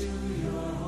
into your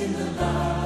in the light.